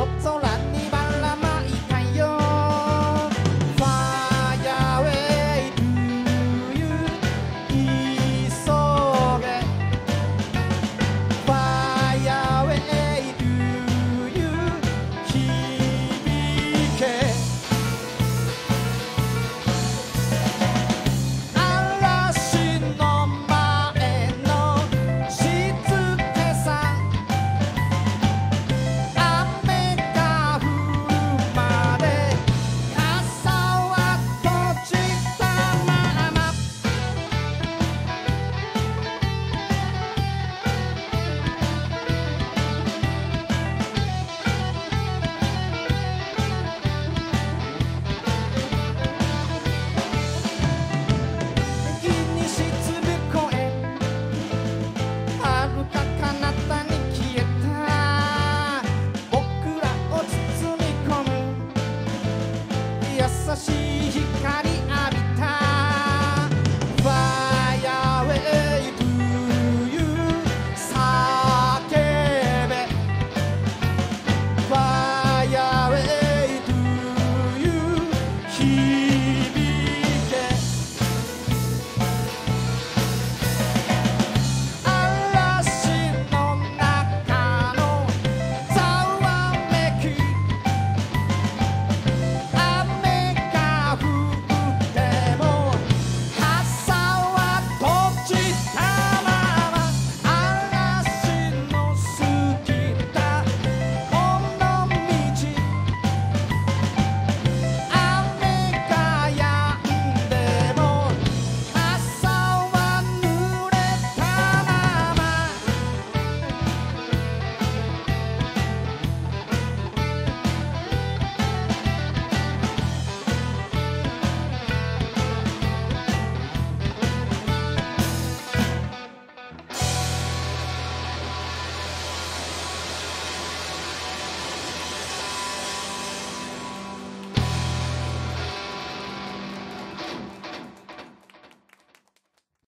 귀엽다. しい